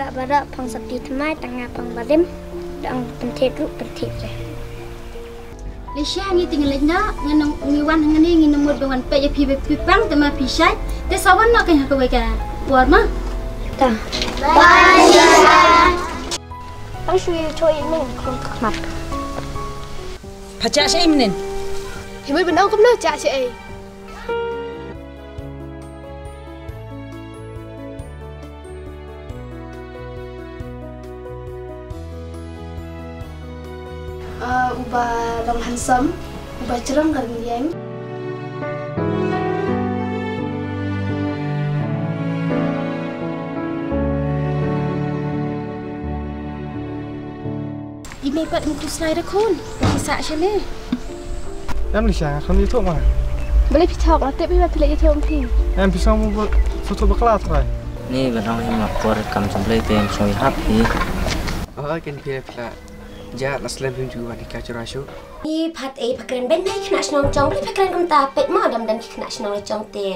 រៈបរៈផងសតិថ្មៃតាងាផងបរិមដងប្រទេសរូបប្រទេសចាលេជាងីទិងលេណាងនងងីវ៉ាន់ងនីងីនមុតវ៉ាន់ពេយភីភីប៉ាំងតមាភីឆៃទេសវ៉ាន់ណកេហកវេកាវ៉ាម៉ាតាបាយជាអស់ជួយជួយនឹងគុំខ្មាត់ផាចាក់អីមិនហិមិនបណ្ដងកំណោះចាក់ជាអី uh, ubah dong handsome ubah cerang kan dia Ini pat mungkin Snyder kun, kisah macam ni. Em ni siapa? Kau ni tu Beli pisau, nanti bila pilih itu om pi. Em pisau mu buat berkelas lah. Ni berang yang yang hati. Oh, kan pilih pilih. យ៉ាដល់ស្លេមវិញជួយអានិកាចរាជូអីផាត់អីផក្រែនបេនណៃឆ្នាក់ឆ្នងចង់ពីផក្រែនកំតាពេកមកដំដឹងឆ្នាក់ឆ្នងចង់ទេ